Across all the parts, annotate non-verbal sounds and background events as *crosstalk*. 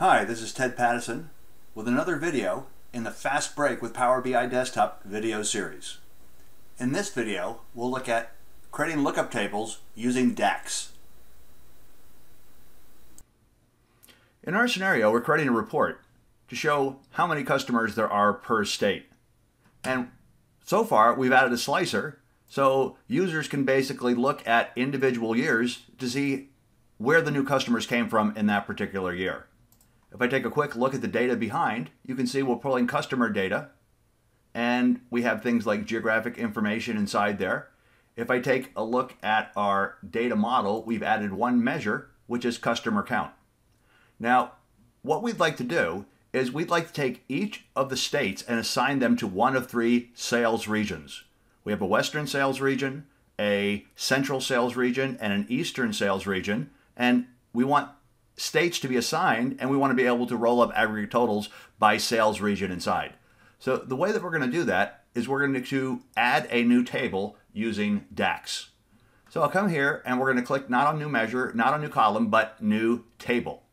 Hi, this is Ted Pattison with another video in the Fast Break with Power BI Desktop video series. In this video, we'll look at creating lookup tables using DAX. In our scenario, we're creating a report to show how many customers there are per state. And so far, we've added a slicer so users can basically look at individual years to see where the new customers came from in that particular year. If I take a quick look at the data behind, you can see we're pulling customer data and we have things like geographic information inside there. If I take a look at our data model, we've added one measure, which is customer count. Now, what we'd like to do is we'd like to take each of the states and assign them to one of three sales regions. We have a western sales region, a central sales region, and an eastern sales region, and we want states to be assigned, and we want to be able to roll up aggregate totals by sales region inside. So the way that we're going to do that is we're going to add a new table using DAX. So I'll come here and we're going to click not on new measure, not on new column, but new table.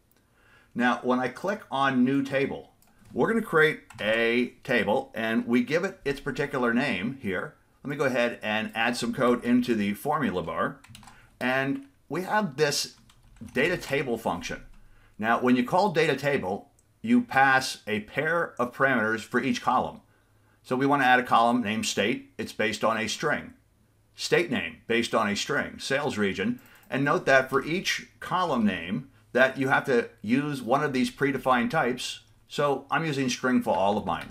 Now, when I click on new table, we're going to create a table and we give it its particular name here. Let me go ahead and add some code into the formula bar. And we have this data table function. Now, when you call data table, you pass a pair of parameters for each column. So we want to add a column named state. It's based on a string. State name based on a string. Sales region. And note that for each column name that you have to use one of these predefined types. So I'm using string for all of mine.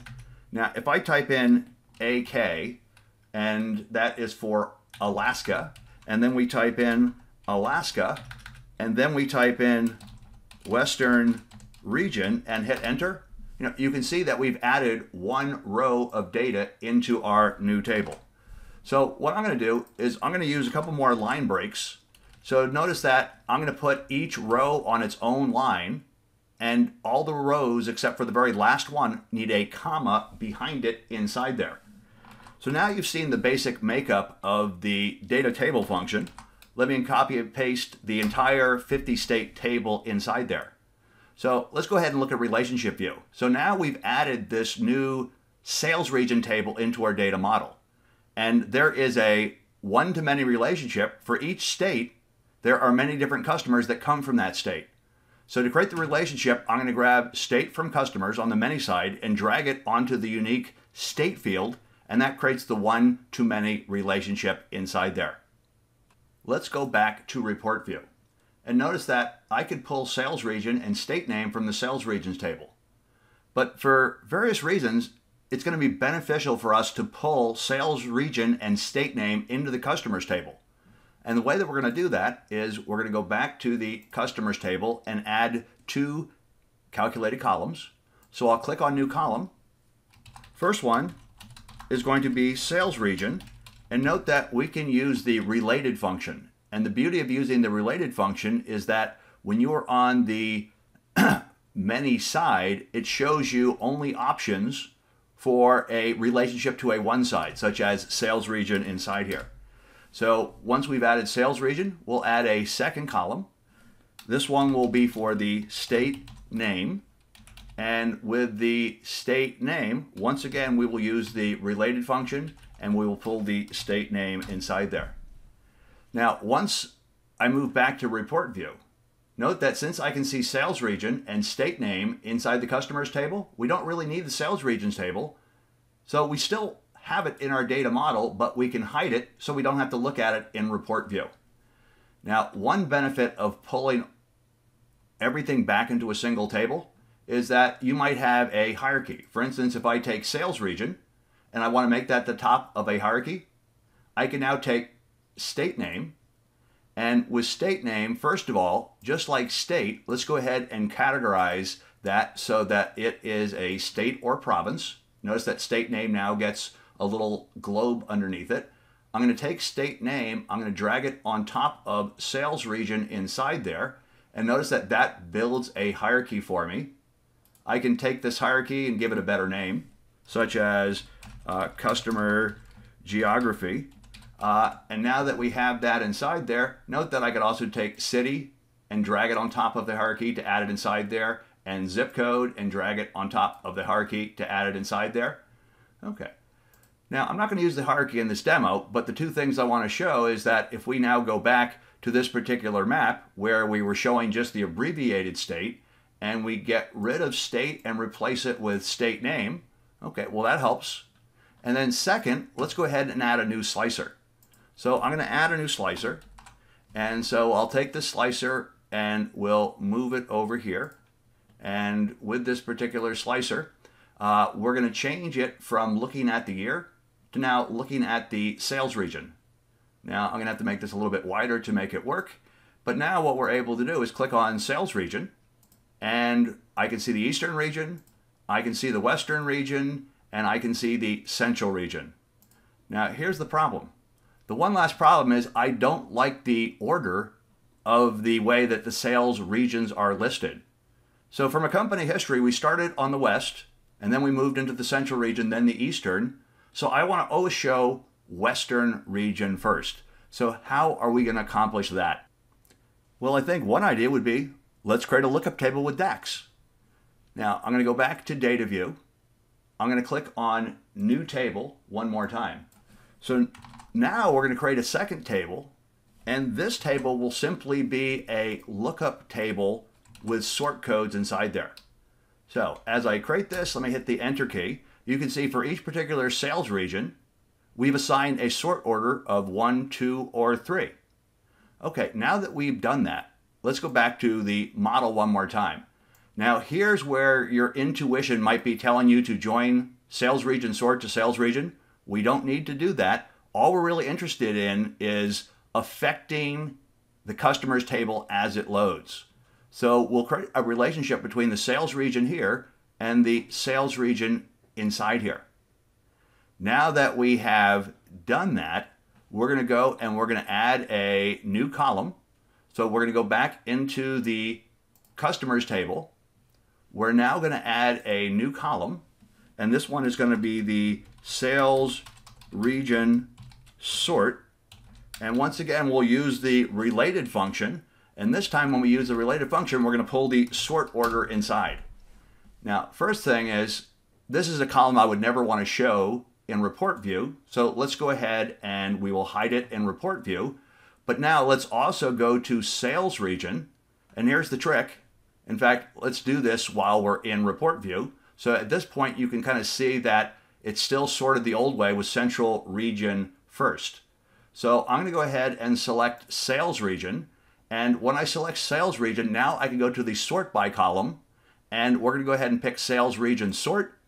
Now, if I type in AK, and that is for Alaska, and then we type in Alaska, and then we type in Western region and hit enter, you know, you can see that we've added one row of data into our new table. So what I'm going to do is I'm going to use a couple more line breaks. So notice that I'm going to put each row on its own line and all the rows except for the very last one need a comma behind it inside there. So now you've seen the basic makeup of the data table function. Let me copy and paste the entire 50 state table inside there. So let's go ahead and look at relationship view. So now we've added this new sales region table into our data model. And there is a one-to-many relationship for each state. There are many different customers that come from that state. So to create the relationship, I'm going to grab state from customers on the many side and drag it onto the unique state field, and that creates the one-to-many relationship inside there. Let's go back to report view. And notice that I could pull sales region and state name from the sales regions table. But for various reasons, it's going to be beneficial for us to pull sales region and state name into the customers table. And the way that we're going to do that is we're going to go back to the customers table and add two calculated columns. So I'll click on new column. First one is going to be sales region. And note that we can use the related function. And the beauty of using the related function is that when you're on the *clears throat* many side, it shows you only options for a relationship to a one side, such as sales region inside here. So once we've added sales region, we'll add a second column. This one will be for the state name. And with the state name, once again, we will use the related function and we will pull the state name inside there. Now, once I move back to report view, note that since I can see sales region and state name inside the customers table, we don't really need the sales regions table. So we still have it in our data model, but we can hide it so we don't have to look at it in report view. Now, one benefit of pulling everything back into a single table is that you might have a hierarchy. For instance, if I take sales region and I want to make that the top of a hierarchy, I can now take state name. And with state name, first of all, just like state, let's go ahead and categorize that so that it is a state or province. Notice that state name now gets a little globe underneath it. I'm going to take state name, I'm going to drag it on top of sales region inside there. And notice that that builds a hierarchy for me. I can take this hierarchy and give it a better name, such as uh, customer geography. Uh, and now that we have that inside there, note that I could also take city and drag it on top of the hierarchy to add it inside there and zip code and drag it on top of the hierarchy to add it inside there. Okay. Now, I'm not going to use the hierarchy in this demo, but the two things I want to show is that if we now go back to this particular map where we were showing just the abbreviated state and we get rid of state and replace it with state name, okay, well that helps. And then second, let's go ahead and add a new slicer. So I'm going to add a new slicer. And so I'll take this slicer and we'll move it over here. And with this particular slicer, uh, we're going to change it from looking at the year to now looking at the sales region. Now I'm going to have to make this a little bit wider to make it work. But now what we're able to do is click on sales region and I can see the eastern region, I can see the western region, and I can see the central region. Now here's the problem. The one last problem is I don't like the order of the way that the sales regions are listed. So from a company history, we started on the west, and then we moved into the central region, then the eastern. So I want to always show western region first. So how are we going to accomplish that? Well, I think one idea would be let's create a lookup table with DAX. Now I'm going to go back to data view. I'm going to click on new table one more time. So now we're going to create a second table and this table will simply be a lookup table with sort codes inside there. So as I create this, let me hit the enter key. You can see for each particular sales region, we've assigned a sort order of one, two, or three. Okay, now that we've done that, let's go back to the model one more time. Now here's where your intuition might be telling you to join sales region sort to sales region. We don't need to do that. All we're really interested in is affecting the customer's table as it loads. So we'll create a relationship between the sales region here and the sales region inside here. Now that we have done that, we're going to go and we're going to add a new column. So we're going to go back into the customers table. We're now going to add a new column, and this one is going to be the sales region sort. And once again, we'll use the related function. And this time when we use the related function, we're going to pull the sort order inside. Now, first thing is, this is a column I would never want to show in report view. So let's go ahead and we will hide it in report view. But now let's also go to sales region. And here's the trick. In fact, let's do this while we're in report view. So at this point, you can kind of see that it's still sorted the old way with central region first. So I'm going to go ahead and select sales region. And when I select sales region, now I can go to the sort by column and we're going to go ahead and pick sales region sort.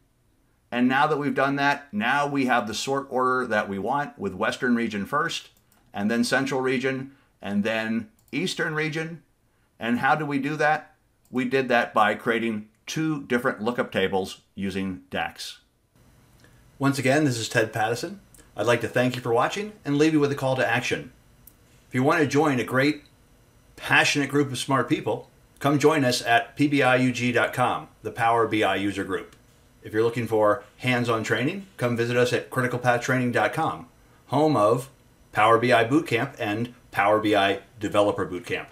And now that we've done that, now we have the sort order that we want with Western region first, and then Central region, and then Eastern region. And how do we do that? We did that by creating two different lookup tables using DAX. Once again, this is Ted Pattison. I'd like to thank you for watching and leave you with a call to action. If you want to join a great, passionate group of smart people, come join us at pbiug.com, the Power BI user group. If you're looking for hands-on training, come visit us at criticalpathtraining.com, home of Power BI Bootcamp and Power BI Developer Bootcamp.